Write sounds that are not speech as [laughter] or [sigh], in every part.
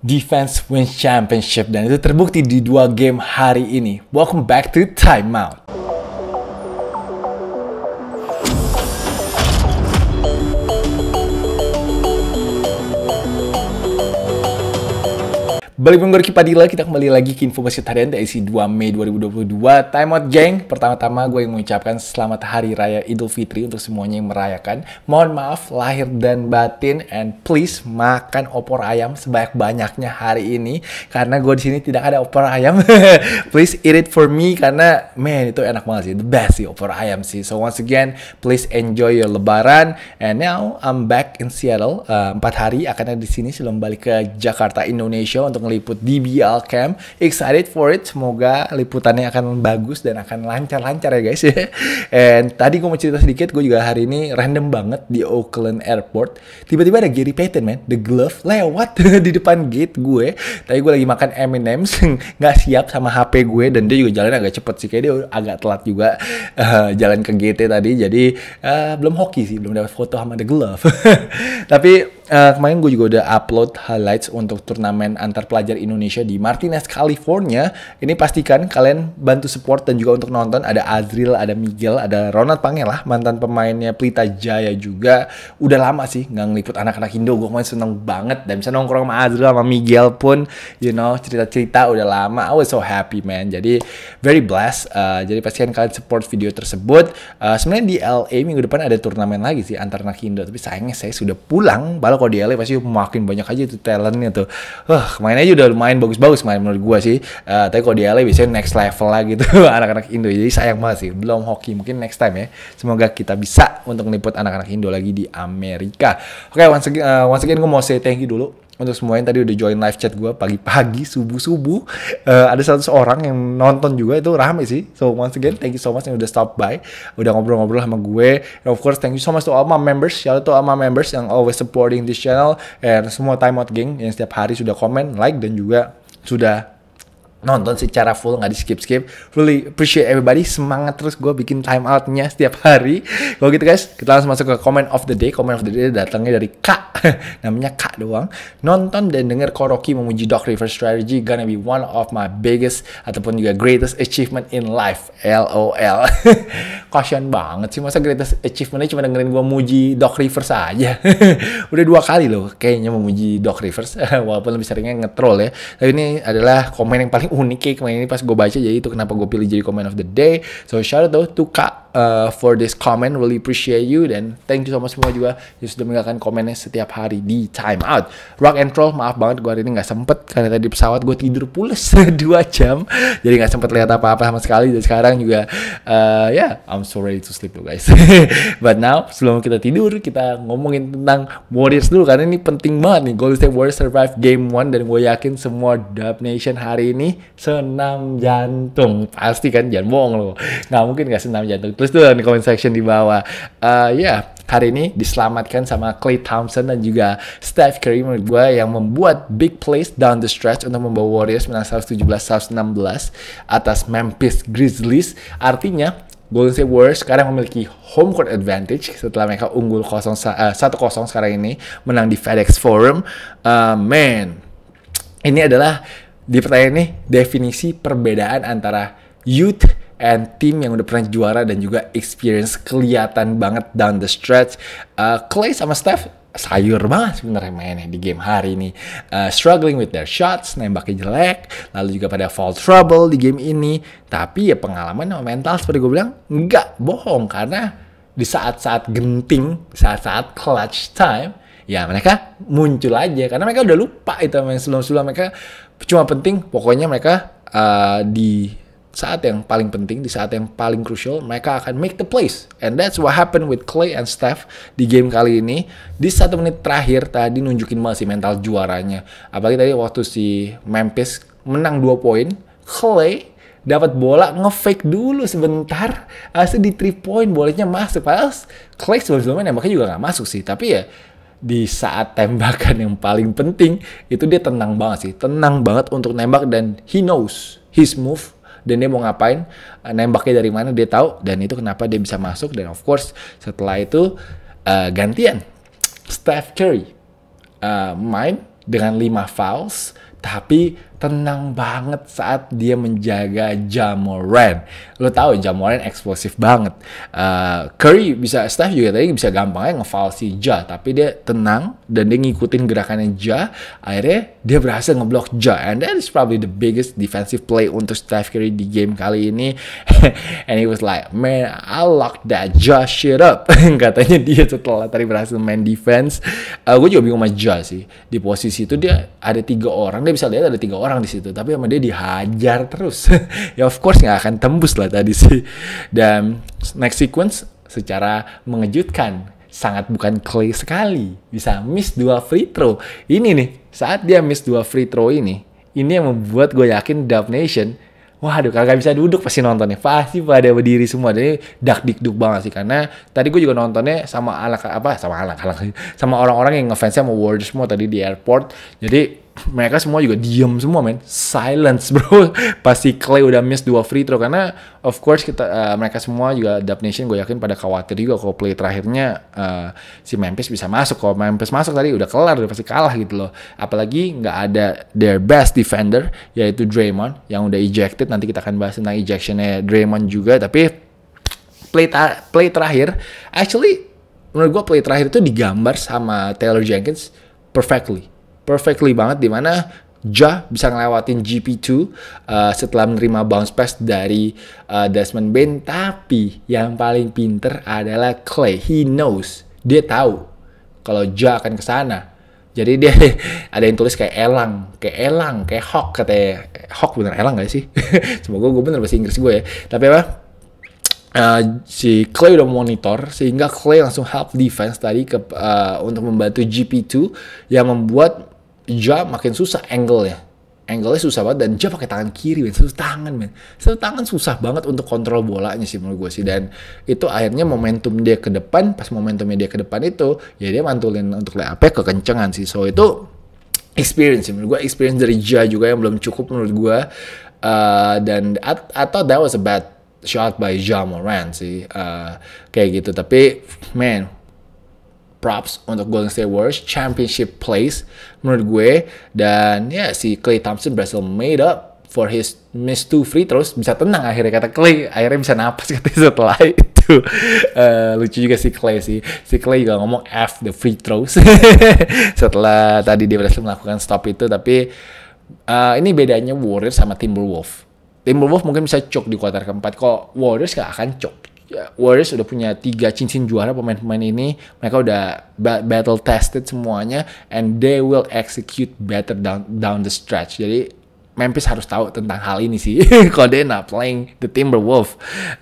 Defense wins championship dan itu terbukti di dua game hari ini. Welcome back to Timeout. Balik minggu Padilla, kita kembali lagi ke info basket harian edisi 2 Mei 2022. Time out, geng. Pertama-tama gue yang mengucapkan selamat Hari Raya Idul Fitri untuk semuanya yang merayakan. Mohon maaf lahir dan batin and please makan opor ayam sebanyak-banyaknya hari ini karena gue di sini tidak ada opor ayam. [laughs] please eat it for me karena man itu enak banget sih, the best sih opor ayam sih. So once again, please enjoy your lebaran and now I'm back in Seattle. Uh, empat hari akan ada di sini sebelum balik ke Jakarta, Indonesia untuk meliput DBL Camp. Excited for it. Semoga liputannya akan bagus dan akan lancar-lancar ya guys. [laughs] And tadi gue mau cerita sedikit, gue juga hari ini random banget di Oakland Airport. Tiba-tiba ada Gary Payton man, the glove lewat [laughs] di depan gate gue. Tadi gue lagi makan M&M's, [laughs] nggak siap sama HP gue dan dia juga jalan agak cepet sih. Kayak dia agak telat juga uh, jalan ke GT tadi. Jadi uh, belum hoki sih, belum dapat foto sama the glove. Tapi uh, kemarin gue juga udah upload highlights untuk turnamen antar pelajar Indonesia di Martinez, California. Ini pastikan kalian bantu support dan juga untuk nonton ada Azril, ada Miguel, ada Ronald Pangela, mantan pemainnya Pelita Jaya juga. Udah lama sih nggak ngeliput anak-anak Indo. Gue kemarin seneng banget dan bisa nongkrong sama Azril sama Miguel pun, you know, cerita-cerita udah lama. I was so happy man. Jadi very blessed. Uh, jadi pastikan kalian support video tersebut. Uh, Sebenarnya di LA minggu depan ada turnamen lagi sih antar anak Indo, tapi sayangnya saya sudah pulang. Baru kalau di LA pasti makin banyak aja tuh talentnya tuh. Wah, kemarin aja udah lumayan bagus-bagus main menurut gua sih. Uh, tapi kalau di LA biasanya next level lah gitu [laughs] anak-anak Indo. Jadi sayang banget sih, belum hoki. Mungkin next time ya. Semoga kita bisa untuk ngeliput anak-anak Indo lagi di Amerika. Oke, okay, once again, uh, once again gue mau say thank you dulu untuk semua yang tadi udah join live chat gue pagi-pagi subuh-subuh. Uh, ada satu orang yang nonton juga itu rame sih. So once again thank you so much yang udah stop by udah ngobrol-ngobrol sama gue. And of course thank you so much to all my members. Shout out to all my members yang always supporting this channel. And semua time out gang yang setiap hari sudah komen like dan juga sudah nonton secara full nggak di skip skip really appreciate everybody. Semangat terus gue bikin time outnya setiap hari. Kalau gitu guys kita langsung masuk ke comment of the day. Comment of the day datangnya dari kak. [laughs] Namanya kak doang. Nonton dan denger Koroki memuji Doc River Strategy gonna be one of my biggest ataupun juga greatest achievement in life. Lol [laughs] kasian banget sih masa greatest achievementnya cuma dengerin gue muji Doc Rivers saja [laughs] udah dua kali loh kayaknya memuji Doc Rivers. Walaupun lebih seringnya ngetrol ya. Tapi ini adalah komen yang paling unik kayak kemarin ini pas gue baca jadi itu kenapa gue pilih jadi comment of the day. So shout out to Kak uh, for this comment really appreciate you dan thank you so much semua juga yang sudah meninggalkan komennya setiap hari di time out. Rock and roll maaf banget gue hari ini nggak sempet karena tadi pesawat gue tidur pulas [laughs] dua jam jadi nggak sempet lihat apa-apa sama sekali. Dan sekarang juga uh, ya yeah, I'm so ready to sleep guys. [laughs] But now sebelum kita tidur kita ngomongin tentang Warriors dulu karena ini penting banget nih. Golden State Warriors survive game one dan gue yakin semua Dub Nation hari ini senam jantung. Pasti kan jangan bohong loh nggak mungkin nggak senam jantung. Terus tuh di comment section di bawah. Uh, ya yeah, hari ini diselamatkan sama Clay Thompson dan juga Steph Curry menurut gue yang membuat big plays down the stretch untuk membawa Warriors menang 117-116 atas Memphis Grizzlies. Artinya Golden State Warriors sekarang memiliki home court advantage setelah mereka unggul 1-0 uh, sekarang ini menang di FedEx Forum. Uh, man, ini adalah di pertanyaan ini definisi perbedaan antara youth and team yang udah pernah juara dan juga experience kelihatan banget down the stretch. Uh, Clay sama Steph sayur banget sebenarnya mainnya di game hari ini. Uh, struggling with their shots, nembaknya jelek, lalu juga pada fall trouble di game ini. Tapi ya pengalaman sama mental seperti gue bilang, nggak bohong karena di saat-saat genting, saat-saat clutch time, ya mereka muncul aja karena mereka udah lupa itu yang sebelum-sebelum mereka cuma penting pokoknya mereka uh, di saat yang paling penting di saat yang paling crucial mereka akan make the plays. And that's what happened with Clay and Steph di game kali ini. Di satu menit terakhir tadi nunjukin masih mental juaranya. Apalagi tadi waktu si Memphis menang 2 poin Clay dapat bola ngefake dulu sebentar asli di 3 point bolanya masuk. Padahal Clay sebelum-sebelumnya nembaknya juga nggak masuk sih. Tapi ya di saat tembakan yang paling penting itu dia tenang banget sih. Tenang banget untuk nembak dan he knows his move dan dia mau ngapain nembaknya dari mana dia tahu dan itu kenapa dia bisa masuk dan of course setelah itu uh, gantian. Steph Curry uh, main dengan 5 fouls tapi tenang banget saat dia menjaga Jamoran. Lo tau Jamoran eksplosif banget. Uh, Curry bisa, Steph juga tadi bisa gampangnya ngefoul si Ja, tapi dia tenang dan dia ngikutin gerakannya Ja. Akhirnya dia berhasil ngeblok Ja, and that is probably the biggest defensive play untuk Steph Curry di game kali ini. [laughs] and he was like, man, I locked that Ja shit up. [laughs] Katanya dia setelah tadi berhasil main defense. Uh, gue juga bingung sama Ja sih. Di posisi itu dia ada tiga orang, dia bisa lihat ada tiga orang orang di situ tapi sama dia dihajar terus [laughs] ya of course nggak akan tembus lah tadi sih dan next sequence secara mengejutkan sangat bukan Clay sekali bisa miss dua free throw ini nih saat dia miss dua free throw ini ini yang membuat gue yakin Dub Nation Waduh, kagak bisa duduk pasti nontonnya. Pasti pada berdiri semua. Jadi dak dikduk banget sih. Karena tadi gue juga nontonnya sama anak apa sama anak sama orang-orang yang ngefansnya sama Warriors semua tadi di airport. Jadi mereka semua juga diem semua men. Silence [laughs] bro. Pasti Clay udah miss dua free throw karena of course kita uh, mereka semua juga Dub Nation gue yakin pada khawatir juga kalau play terakhirnya uh, si Memphis bisa masuk. Kalau Memphis masuk tadi udah kelar udah pasti kalah gitu loh. Apalagi nggak ada their best defender yaitu Draymond yang udah ejected. Nanti kita akan bahas tentang ejectionnya Draymond juga. Tapi play play terakhir actually menurut gue play terakhir itu digambar sama Taylor Jenkins perfectly perfectly banget di mana Ja bisa ngelewatin GP2 uh, setelah menerima bounce pass dari uh, Desmond Bain. Tapi yang paling pinter adalah Clay. He knows. Dia tahu kalau Ja akan ke sana. Jadi dia [laughs] ada yang tulis kayak elang kayak elang kayak hawk katanya. Hawk bener elang gak sih? [laughs] Semoga gue bener bahasa Inggris gue ya. Tapi apa? Uh, si Clay udah monitor sehingga Clay langsung help defense tadi ke uh, untuk membantu GP2 yang membuat Ja makin susah angle-nya. Angle-nya susah banget dan Ja pakai tangan kiri, men. Satu tangan, men. Satu tangan susah banget untuk kontrol bolanya sih menurut gue sih. Dan itu akhirnya momentum dia ke depan, pas momentumnya dia ke depan itu, ya dia mantulin untuk layup kekencengan sih. So itu experience sih menurut gue. Experience dari Ja juga yang belum cukup menurut gue. Uh, dan thought that was a bad shot by Ja Moran sih. Uh, kayak gitu. Tapi, man, props untuk Golden State Warriors. Championship place menurut gue. Dan ya si Clay Thompson berhasil made up for his miss two free throws. Bisa tenang akhirnya. Kata Clay akhirnya bisa napas [laughs] katanya setelah itu. Uh, lucu juga si Clay sih. Si Clay juga ngomong F the free throws. [laughs] Setelah tadi dia berhasil melakukan stop itu. Tapi uh, ini bedanya Warriors sama Timberwolves. Timberwolves mungkin bisa cok di kuarter keempat. Kok Warriors gak akan cok Warriors udah punya tiga cincin juara pemain-pemain ini. Mereka udah battle tested semuanya, and they will execute better down down the stretch. Jadi Memphis harus tahu tentang hal ini sih. [laughs] Kalau dia not playing the Timberwolves.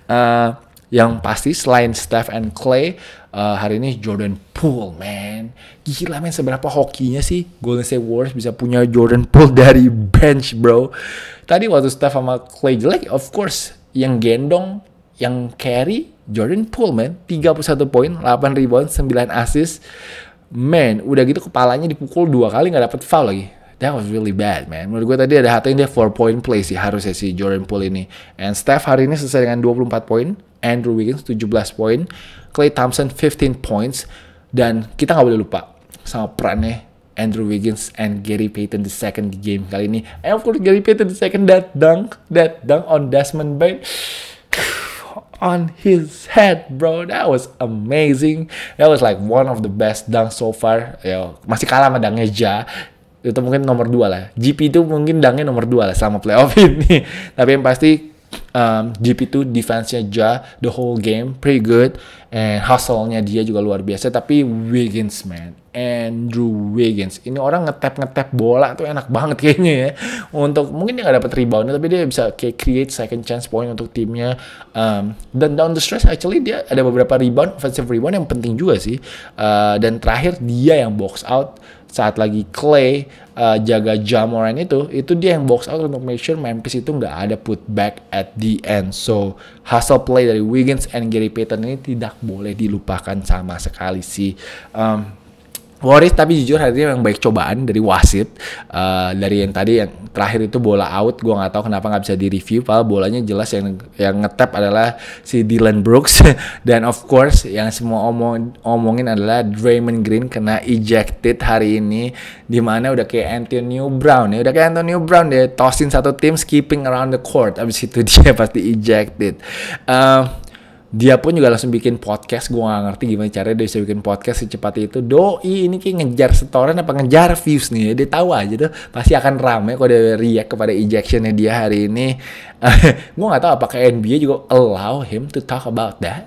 Uh, yang pasti selain Steph and Clay, uh, hari ini Jordan Poole, man. Gila, man, seberapa hokinya sih Golden State Warriors bisa punya Jordan Poole dari bench, bro. Tadi waktu Steph sama Clay jelek, of course, yang gendong yang carry Jordan Poole man. 31 poin 8 rebound 9 assist. Man udah gitu kepalanya dipukul dua kali nggak dapet foul lagi. That was really bad man. Menurut gue tadi ada hatanya dia 4 point play sih harusnya si Jordan Poole ini. And Steph hari ini selesai dengan 24 poin Andrew Wiggins 17 poin Clay Thompson 15 points dan kita nggak boleh lupa sama perannya Andrew Wiggins and Gary Payton the second game kali ini. And of course Gary Payton the second that dunk that dunk on Desmond Bain [sighs] on his head, bro. That was amazing. That was like one of the best dunks so far. Ya, masih kalah sama dangnya Ja. Itu mungkin nomor dua lah. GP itu mungkin dangnya nomor dua lah selama playoff [laughs] ini. Tapi yang pasti um, GP2 defense-nya Ja the whole game pretty good. And hustle-nya dia juga luar biasa tapi Wiggins man. Andrew Wiggins. Ini orang ngetap ngetap bola tuh enak banget kayaknya ya. Untuk mungkin dia nggak dapat rebound tapi dia bisa kayak create second chance point untuk timnya. Um, dan down the stretch actually dia ada beberapa rebound offensive rebound yang penting juga sih. Uh, dan terakhir dia yang box out saat lagi Clay uh, jaga Jamoran itu, itu dia yang box out untuk make sure Memphis itu nggak ada put back at the end. So hustle play dari Wiggins and Gary Payton ini tidak boleh dilupakan sama sekali sih. Um, Warriors tapi jujur hari ini memang baik cobaan dari wasit. Uh, dari yang tadi yang terakhir itu bola out. Gue nggak tahu kenapa nggak bisa di review padahal bolanya jelas yang yang ngetap adalah si Dylan Brooks. [laughs] Dan of course yang semua omong omongin adalah Draymond Green kena ejected hari ini di mana udah kayak Antonio Brown ya. Udah kayak Antonio Brown dia tosin satu tim skipping around the court. Abis itu [laughs] dia pasti ejected. Uh, dia pun juga langsung bikin podcast. Gue gak ngerti gimana caranya dia bisa bikin podcast secepat itu. Doi ini kayak ngejar setoran apa ngejar views nih dia tahu aja tuh pasti akan rame kalau dia react kepada ejectionnya dia hari ini. [laughs] Gue gak tahu apakah NBA juga allow him to talk about that.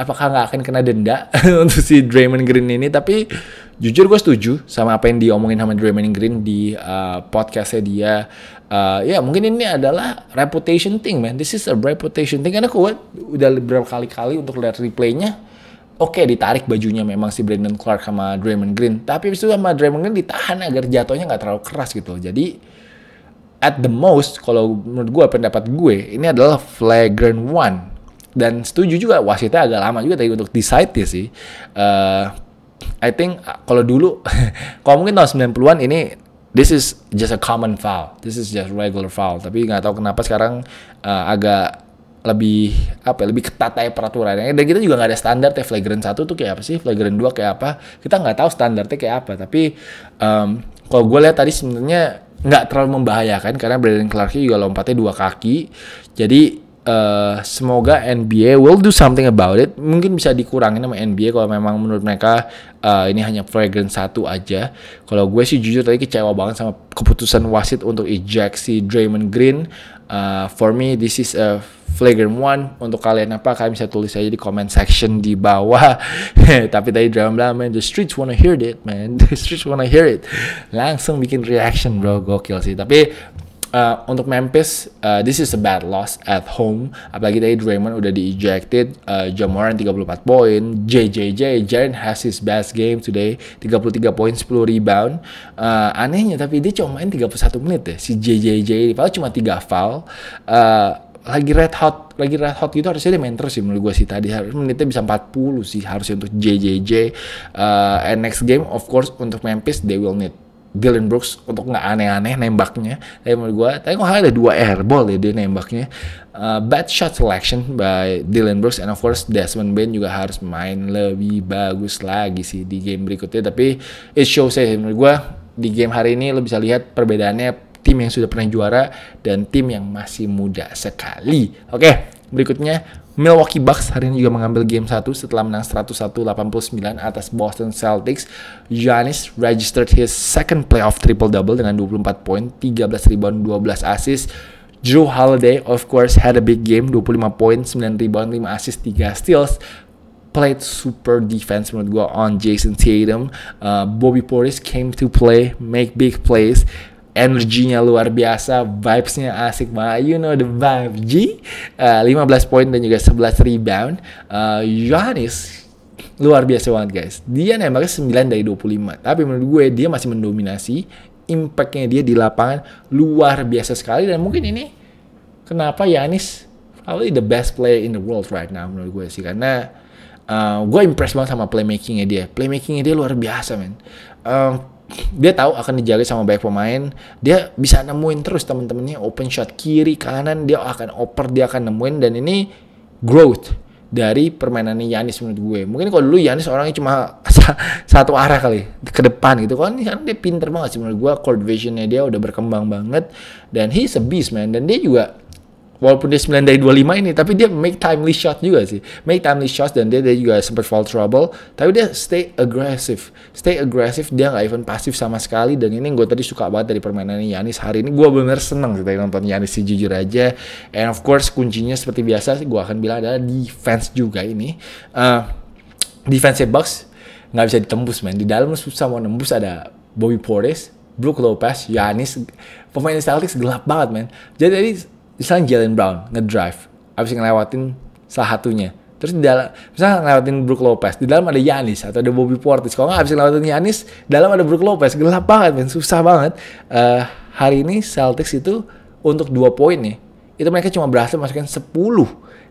Apakah nggak akan kena denda [laughs] untuk si Draymond Green ini? Tapi jujur gue setuju sama apa yang diomongin sama Draymond Green di uh, podcastnya dia uh, ya mungkin ini adalah reputation thing man. This is a reputation thing. Karena gue udah beberapa kali-kali untuk lihat replaynya oke okay, ditarik bajunya memang si Brandon Clark sama Draymond Green. Tapi itu sama Draymond Green ditahan agar jatuhnya nggak terlalu keras gitu jadi at the most kalau menurut gue pendapat gue ini adalah flagrant one. Dan setuju juga wasitnya agak lama juga tadi untuk decide ya sih. Uh, I think kalau dulu [laughs] kalau mungkin tahun 90-an ini this is just a common foul. This is just regular foul. Tapi nggak tahu kenapa sekarang uh, agak lebih apa ya, lebih ketat ya peraturannya. Dan kita juga nggak ada standar ya flagrant satu tuh kayak apa sih? Flagrant dua kayak apa? Kita nggak tahu standarnya kayak apa. Tapi um, kalau gue lihat tadi sebenarnya nggak terlalu membahayakan karena Brandon Clark juga lompatnya dua kaki. Jadi uh, semoga NBA will do something about it. Mungkin bisa dikurangin sama NBA kalau memang menurut mereka uh, ini hanya flagrant satu aja. Kalau gue sih jujur tadi kecewa banget sama keputusan wasit untuk eject si Draymond Green. Uh, for me this is a flagrant one. Untuk kalian apa kalian bisa tulis aja di comment section di bawah. [laughs] Tapi tadi Draymond bilang man the streets wanna hear it man. [laughs] The streets wanna hear it. Langsung bikin reaction bro gokil sih. Tapi uh, untuk Memphis, uh, this is a bad loss at home. Apalagi tadi Draymond udah di-ejected, uh, Jamoran 34 poin, JJJ, Jaren has his best game today, 33 poin, 10 rebound. Uh, anehnya tapi dia cuma main 31 menit deh, si JJJ, padahal cuma 3 foul. Uh, lagi red hot lagi red hot gitu harusnya dia main terus sih menurut gue sih tadi harus menitnya bisa 40 sih harusnya untuk JJJ uh, and next game of course untuk Memphis they will need Dylan Brooks untuk nggak aneh-aneh nembaknya. Tapi menurut gue, tapi kok ada dua airball ya dia nembaknya. Uh, bad shot selection by Dylan Brooks and of course Desmond Bain juga harus main lebih bagus lagi sih di game berikutnya. Tapi it shows ya menurut gue di game hari ini lo bisa lihat perbedaannya tim yang sudah pernah juara dan tim yang masih muda sekali. Oke, okay, berikutnya Milwaukee Bucks hari ini juga mengambil game 1 setelah menang 101-89 atas Boston Celtics. Giannis registered his second playoff triple-double dengan 24 poin, 13 rebound, 12 assist. Drew Holiday, of course, had a big game, 25 poin, 9 rebound, 5 assist, 3 steals. Played super defense menurut gue on Jason Tatum. Uh, Bobby Portis came to play, make big plays energinya luar biasa, vibesnya asik banget. You know the vibe G. Uh, 15 poin dan juga 11 rebound. Uh, luar biasa banget guys. Dia nembaknya 9 dari 25. Tapi menurut gue dia masih mendominasi. Impactnya dia di lapangan luar biasa sekali dan mungkin ini kenapa Giannis probably the best player in the world right now menurut gue sih karena uh, gue impressed banget sama playmakingnya dia. Playmakingnya dia luar biasa men. Uh, dia tahu akan dijaga sama banyak pemain. Dia bisa nemuin terus temen-temennya open shot kiri kanan dia akan oper dia akan nemuin. Dan ini growth dari permainannya Yanis menurut gue. Mungkin kalau dulu Yanis orangnya cuma [laughs] satu arah kali ke depan gitu. Kan kan dia pinter banget sih menurut gue. Court visionnya dia udah berkembang banget. Dan he's a beast man. Dan dia juga walaupun dia 9 dari 25 ini tapi dia make timely shot juga sih. Make timely shots dan dia, dia juga sempat fall trouble. Tapi dia stay aggressive. Stay aggressive dia nggak even pasif sama sekali. Dan ini gue tadi suka banget dari permainan Yanis. Hari ini gue bener seneng sih tadi nonton Yanis sih jujur aja. And of course kuncinya seperti biasa sih gue akan bilang adalah defense juga ini. Uh, defense box nggak bisa ditembus man. Di dalam susah mau nembus ada Bobby Portis Brook Lopez, Yanis, pemain Celtics gelap banget man. Jadi misalnya Jalen Brown ngedrive abis ngelewatin salah satunya. Terus di dalam misalnya ngelewatin Brook Lopez di dalam ada Yanis atau ada Bobby Portis. Kalau nggak abis ngelewatin Yanis dalam ada Brook Lopez. Gelap banget men. Susah banget. Uh, hari ini Celtics itu untuk dua poin nih itu mereka cuma berhasil masukkan 10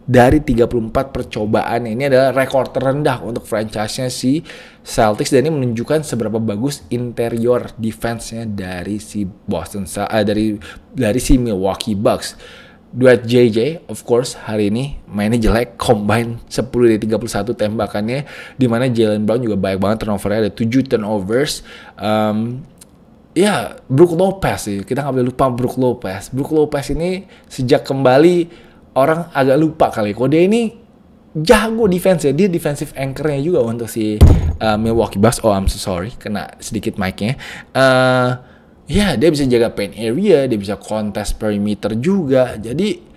dari 34 percobaan. Ini adalah rekor terendah untuk franchise-nya si Celtics dan ini menunjukkan seberapa bagus interior defense-nya dari si Boston uh, dari dari si Milwaukee Bucks. Duet JJ, of course, hari ini mainnya jelek, combine 10 dari 31 tembakannya, di mana Jalen Brown juga banyak banget turnovernya, ada 7 turnovers. Um, ya, Brook Lopez sih, kita nggak boleh lupa Brook Lopez. Brook Lopez ini sejak kembali orang agak lupa kali, kok dia ini jago defense ya, dia defensive anchor-nya juga untuk si uh, Milwaukee Bucks. Oh, I'm so sorry, kena sedikit mic-nya. Uh, ya dia bisa jaga paint area, dia bisa kontes perimeter juga. Jadi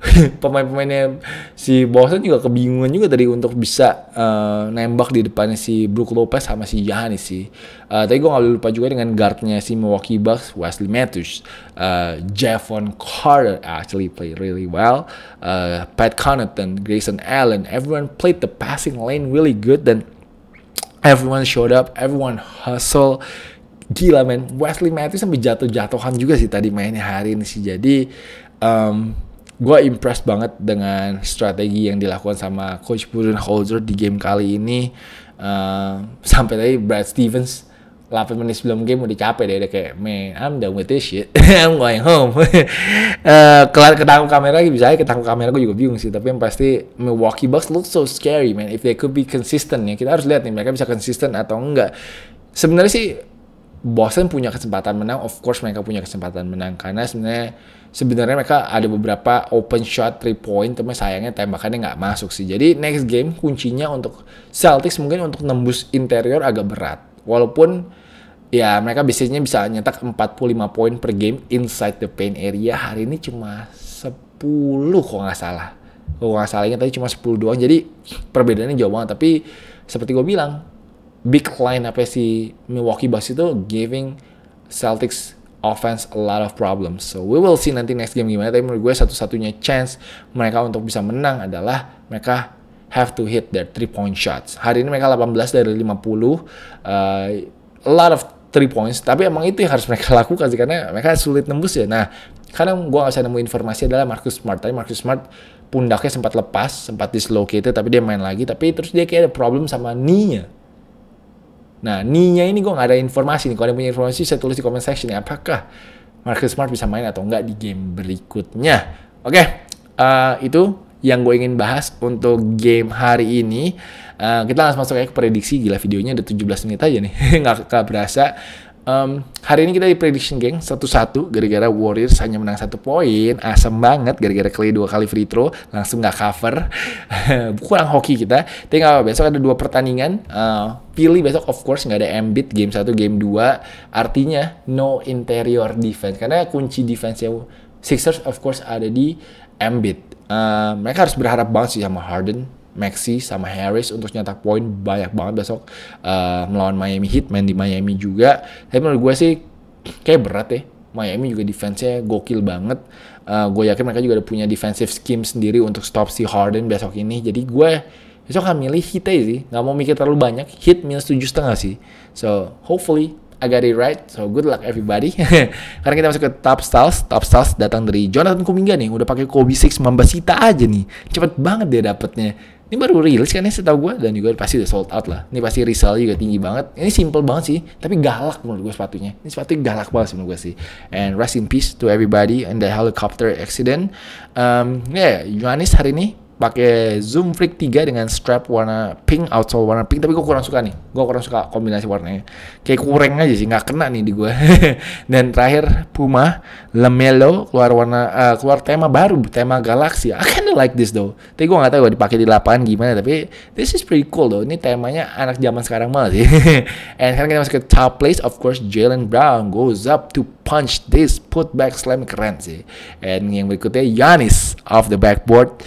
[laughs] pemain-pemainnya si Boston juga kebingungan juga tadi untuk bisa uh, nembak di depannya si Brook Lopez sama si Giannis sih. Uh, tapi gue gak lupa juga dengan guardnya si Milwaukee Bucks, Wesley Matthews, uh, Javon Carter actually played really well, uh, Pat Connaughton, Grayson Allen, everyone played the passing lane really good. Dan everyone showed up, everyone hustle. Gila men Wesley Matthews sampai jatuh-jatuhan juga sih tadi mainnya hari ini sih. Jadi um, gue impressed banget dengan strategi yang dilakukan sama coach Budenholzer di game kali ini. Uh, sampai tadi Brad Stevens 8 menit sebelum game udah capek deh udah kayak man I'm done with this shit. [laughs] I'm going home. Uh, [laughs] kelar ketangkap kamera lagi bisa aja ketangkap kamera gue juga bingung sih. Tapi yang pasti Milwaukee Bucks look so scary man. If they could be consistent ya kita harus lihat nih mereka bisa consistent atau enggak. Sebenarnya sih Boston punya kesempatan menang, of course mereka punya kesempatan menang karena sebenarnya sebenarnya mereka ada beberapa open shot three point, tapi sayangnya tembakannya nggak masuk sih. Jadi next game kuncinya untuk Celtics mungkin untuk nembus interior agak berat. Walaupun ya mereka biasanya bisa nyetak 45 poin per game inside the paint area. Hari ini cuma 10 kok nggak salah. Kok nggak salahnya tadi cuma 10 doang. Jadi perbedaannya jauh banget. Tapi seperti gue bilang, big line apa si Milwaukee Bucks itu giving Celtics offense a lot of problems. So we will see nanti next game gimana. Tapi menurut gue satu-satunya chance mereka untuk bisa menang adalah mereka have to hit their three point shots. Hari ini mereka 18 dari 50. Uh, a lot of three points. Tapi emang itu yang harus mereka [laughs] lakukan sih karena mereka sulit nembus ya. Nah, karena gue gak bisa nemu informasi adalah Marcus Smart. Tapi Marcus Smart pundaknya sempat lepas, sempat dislocated, tapi dia main lagi. Tapi terus dia kayak ada problem sama knee-nya Nah, ninya ini gue gak ada informasi nih. Kalau ada punya informasi, saya tulis di comment section nih. Apakah Marcus Smart bisa main atau enggak di game berikutnya? Oke, okay, uh, eh, itu yang gue ingin bahas untuk game hari ini. Uh, kita langsung masuk ke prediksi. Gila videonya udah 17 menit aja nih. [laughs] nggak berasa. Um, hari ini kita di prediction geng satu-satu gara-gara Warriors hanya menang satu poin. Asem banget gara-gara Clay dua kali free throw langsung nggak cover. [laughs] Kurang hoki kita. Apa besok ada dua pertandingan. Uh, pilih besok of course nggak ada Embiid game satu game dua. Artinya no interior defense. Karena kunci defense yang Sixers of course ada di Embiid. Uh, mereka harus berharap banget sih sama Harden Maxi sama Harris untuk nyetak poin banyak banget besok uh, melawan Miami Heat main di Miami juga. Tapi menurut gue sih kayak berat ya. Miami juga defense-nya gokil banget. Uh, gue yakin mereka juga ada punya defensive scheme sendiri untuk stop si Harden besok ini. Jadi gue besok akan milih Heat aja sih. Gak mau mikir terlalu banyak. Heat minus tujuh setengah sih. So hopefully I got it right. So good luck everybody. [laughs] Karena kita masuk ke top styles. Top styles datang dari Jonathan Kuminga nih. Udah pakai Kobe Six Mambasita aja nih. Cepet banget dia dapetnya ini baru rilis kan ya setahu gue dan juga pasti udah sold out lah. Ini pasti resell juga tinggi banget. Ini simple banget sih tapi galak menurut gue sepatunya. Ini sepatu galak banget sih menurut gue sih. And rest in peace to everybody and the helicopter accident. Um, yeah, Yohanes hari ini pakai Zoom Freak 3 dengan strap warna pink, outsole warna pink, tapi gue kurang suka nih. Gue kurang suka kombinasi warnanya. Kayak kurang aja sih, nggak kena nih di gue. [laughs] Dan terakhir Puma Lemelo keluar warna uh, keluar tema baru, tema galaksi. I kinda like this though. Tapi gue nggak tahu dipakai di lapangan gimana, tapi this is pretty cool though. Ini temanya anak zaman sekarang banget sih. [laughs] And sekarang kita masuk ke top place, of course Jalen Brown goes up to punch this putback slam keren sih. And yang berikutnya Yanis off the backboard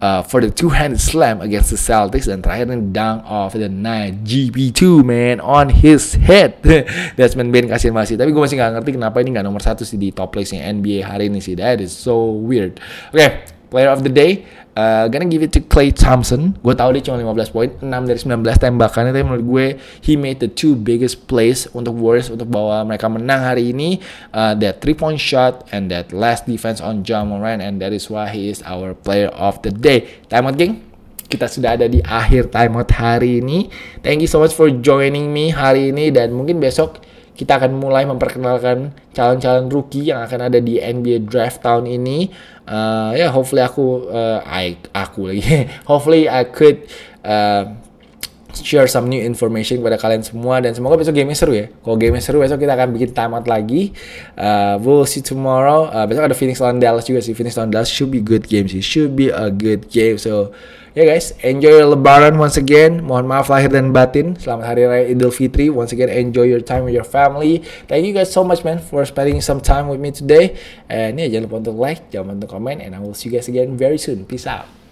uh, for the two-handed slam against the Celtics. Dan terakhir ini dunk off the night GP2 man on his head. [laughs] Desmond Bain kasih masih tapi gue masih nggak ngerti kenapa ini nggak nomor satu sih di top place nya NBA hari ini sih. That is so weird. Oke okay, player of the day uh, gonna give it to Clay Thompson. Gue tahu dia cuma 15 poin, 6 dari 19 tembakannya, tapi menurut gue he made the two biggest plays untuk Warriors untuk bawa mereka menang hari ini. Uh, that three point shot and that last defense on John Moran and that is why he is our player of the day. Time out, geng kita sudah ada di akhir timeout hari ini. Thank you so much for joining me hari ini dan mungkin besok kita akan mulai memperkenalkan calon-calon rookie yang akan ada di NBA draft tahun ini. Uh, ya, yeah, hopefully aku, uh, I, aku lagi, [laughs] hopefully I could uh, share some new information kepada kalian semua dan semoga besok game seru ya. Kalau game seru besok kita akan bikin timeout lagi. Uh, we'll see tomorrow. Uh, besok ada Phoenix lawan Dallas juga sih. Phoenix lawan Dallas should be good game sih. Should be a good game. So yeah guys, enjoy your lebaran once again. Mohon maaf lahir dan batin. Selamat Hari Raya Idul Fitri. Once again, enjoy your time with your family. Thank you guys so much man for spending some time with me today. And ya yeah, jangan lupa untuk like, jangan lupa untuk comment, and I will see you guys again very soon. Peace out.